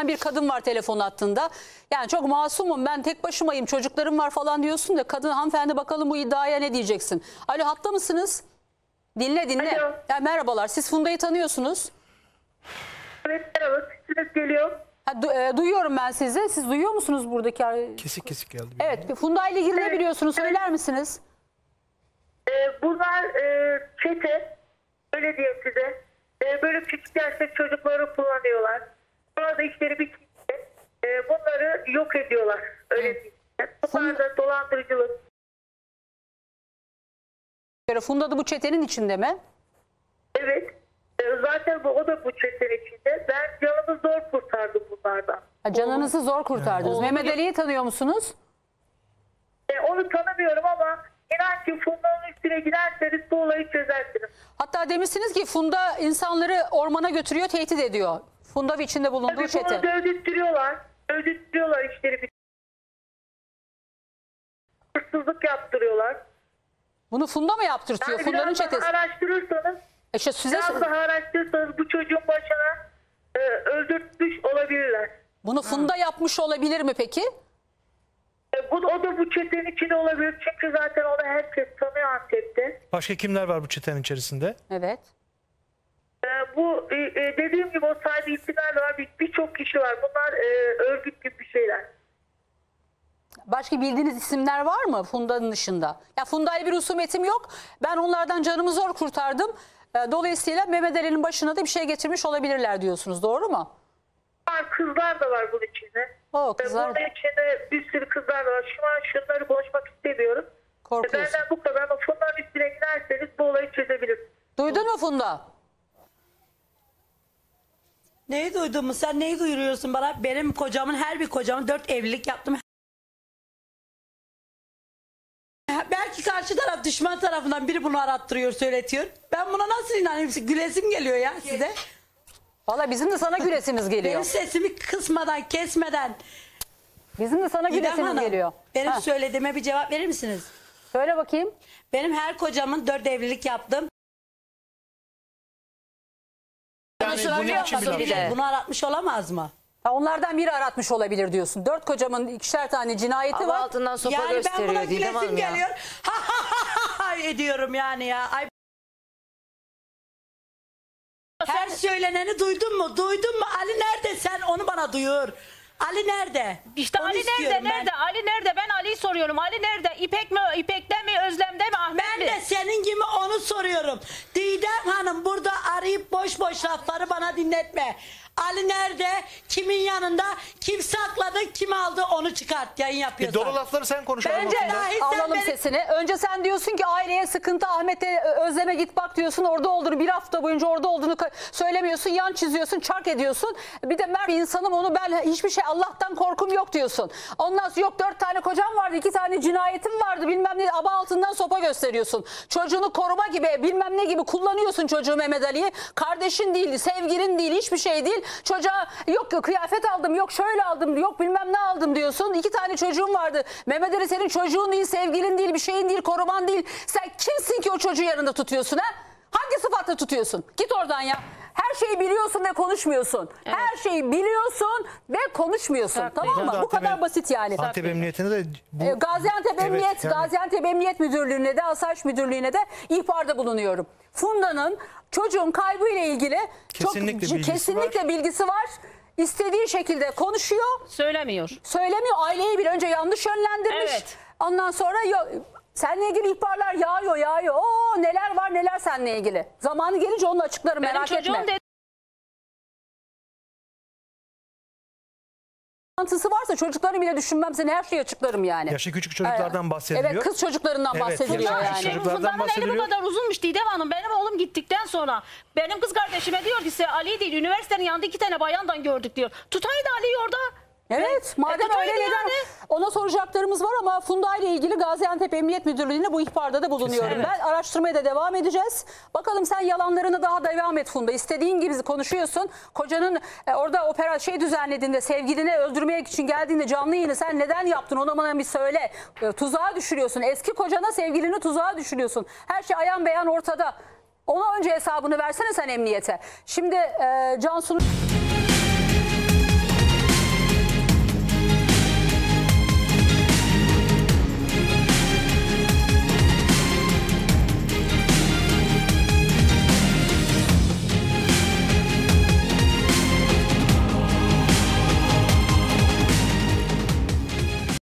bir kadın var telefon hattında. Yani çok masumum ben tek başımayım çocuklarım var falan diyorsun da kadın hanımefendi bakalım bu iddiaya ne diyeceksin? Alo hatta mısınız? Dinle dinle. Alo. Ya, merhabalar siz Funda'yı tanıyorsunuz. Evet merhaba sesiniz geliyor. Ha, du- e, duyuyorum ben sizi. Siz duyuyor musunuz buradaki? Kesik kesik geldi. Evet Funda ile ilgili ne biliyorsunuz evet. söyler misiniz? Ee, bunlar e, çete öyle diyeyim size. Ee, böyle küçük yaşta çocukları kullanıyorlar. Da işleri bitince e, bunları yok ediyorlar. Öyle diyeyim. Bunlar da dolandırıcılık. Funda da bu çetenin içinde mi? Evet. Ee, zaten bu, o da bu çetenin içinde. Ben canımı zor kurtardım bunlardan. Ha, canınızı zor kurtardınız. Oğlum Mehmet. Ali'yi tanıyor musunuz? Ee, onu tanımıyorum ama inan ki Funda'nın üstüne giderseniz bu olayı çözersiniz. Hatta demişsiniz ki Funda insanları ormana götürüyor, tehdit ediyor. Funda ve içinde bulunduğu Tabii çete. bunu dövdürtüyorlar. Dövdürtüyorlar işleri bir. Hırsızlık yaptırıyorlar. Bunu Funda mı yaptırtıyor? Yani Funda'nın biraz daha çetesi. araştırırsanız, E İşte size biraz daha araştırırsanız bu çocuğun başına e, öldürtmüş olabilirler. bunu Funda yapmış olabilir mi peki? E, bu, o da bu çetenin içinde olabilir. Çünkü zaten onu herkes tanıyor Antep'te. Başka kimler var bu çetenin içerisinde? Evet. Bu e, e, dediğim gibi o isimler de var. Bir- Birçok kişi var. Bunlar e, örgüt gibi bir şeyler. Başka bildiğiniz isimler var mı Funda'nın dışında? Ya Funda ile bir husumetim yok. Ben onlardan canımı zor kurtardım. E, Dolayısıyla Mehmet Ali'nin başına da bir şey getirmiş olabilirler diyorsunuz. Doğru mu? Var, kızlar da var bunun içinde. O E, kızlar Bunun içinde bir sürü kızlar da var. Şu an şunları konuşmak istemiyorum. Korkuyorsun. Benden bu kadar. Ama fonların üstüne giderseniz bu olayı çözebilirsiniz. Duydun mu Funda? Neyi duydun mu? Sen neyi duyuruyorsun bana? Benim kocamın her bir kocamın dört evlilik yaptım. Belki karşı taraf düşman tarafından biri bunu arattırıyor, söyletiyor. Ben buna nasıl inanayım? Gülesim geliyor ya size. Valla bizim de sana güresimiz Benim geliyor. sesimi kısmadan, kesmeden. Bizim de sana İrem güresimiz Hanım, geliyor. benim Ha, söylediğime bir cevap verir misiniz? Söyle bakayım. Benim her kocamın dört evlilik yaptım. Yani bunun için Tabii bir bir de. Bunu aratmış olamaz mı? Ha, onlardan biri aratmış olabilir diyorsun. Dört kocamın ikişer tane cinayeti Hava var. altından sopa yani ben gösteriyor buna Didem gülesim Hanım ya. geliyor. Ha ha ha ha ediyorum yani ya. Ay Her söyleneni duydun mu? Duydun mu? Ali nerede? Sen onu bana duyur. Ali nerede? İşte Onu Ali istiyorum nerede? ben. Nerede? Ali nerede? Ben Ali'yi soruyorum. Ali nerede? İpek mi? İpek'te senin gibi onu soruyorum. Didem Hanım burada arayıp boş boş lafları bana dinletme. Ali nerede? Kimin yanında? Kim sakladı? Kim aldı? Onu çıkart. Yayın E, yapıyorsan. doğru lafları sen konuş. Bence. Dahi sen alalım beni- sesini. Önce sen diyorsun ki aileye sıkıntı Ahmet'e Ö- Özlem'e git bak diyorsun. Orada olduğunu bir hafta boyunca orada olduğunu ka- söylemiyorsun. Yan çiziyorsun, çark ediyorsun. Bir de mer bir insanım onu ben hiçbir şey Allah'tan korkum yok diyorsun. Ondan sonra yok dört tane kocam vardı, iki tane cinayetim vardı bilmem ne aba altından sopa gösteriyorsun. Çocuğunu koruma gibi bilmem ne gibi kullanıyorsun çocuğu Mehmet Ali'yi. Kardeşin değil, sevgilin değil, hiçbir şey değil. Çocuğa yok yok kıyafet aldım, yok şöyle aldım, yok bilmem ne aldım diyorsun. İki tane çocuğun vardı. Mehmet Ali senin çocuğun değil, sevgilin değil, bir şeyin değil, koruman değil. Sen kimsin ki o çocuğu yanında tutuyorsun ha? Hangi sıfatla tutuyorsun? Git oradan ya. Her şeyi biliyorsun ve konuşmuyorsun. Her şeyi biliyorsun ve konuşmuyorsun. Tamam mı? Bu kadar basit yani. Antep Emniyetinde de bu... E, Gaziantep Evet, Emniyet, yani- Gaziantep Emniyet Müdürlüğü'ne de Asayiş Müdürlüğü'ne de ihbarda bulunuyorum. Funda'nın çocuğun kaybı ile ilgili Kesinlikle çok bilgisi kesinlikle bilgisi var. İstediği şekilde konuşuyor, Söylemiyor. söylemiyor. Aileyi bir önce yanlış yönlendirmiş. Evet. Ondan sonra seninle ilgili ihbarlar yağıyor, yağıyor. Oo neler var neler seninle ilgili. Zamanı gelince onu açıklarım Benim merak çocuğum etme. dedi. Mantısı varsa çocuklarını bile düşünmem seni her şeyi açıklarım yani. Yaşı küçük çocuklardan bahsediliyor. Evet kız çocuklarından Evet, bahsediliyor yaşı yani. çocuklardan Funda'nın eli bu bahsediliyor. kadar uzunmuş Didem Hanım. Benim oğlum gittikten sonra benim kız kardeşime diyor ki "Size Ali değil üniversitenin yanında iki tane bayandan gördük diyor. Tutaydı Ali'yi orada. Evet madem tutaydı öyle neden yani. ona soracaklarımız var ama Funda ile ilgili Gaziantep Emniyet Müdürlüğü'ne bu ihbarda da bulunuyorum. Kesinlikle. Ben araştırmaya da devam edeceğiz. Bakalım sen yalanlarını daha devam et Funda. İstediğin gibi konuşuyorsun. Kocanın e, orada opera şey düzenlediğinde sevgilini öldürmek için geldiğinde canlı yayını sen neden yaptın onu bana bir söyle. E, tuzağa düşürüyorsun. Eski kocana sevgilini tuzağa düşürüyorsun. Her şey ayan beyan ortada. Ona önce hesabını versene sen emniyete. Şimdi e, Cansu'nun...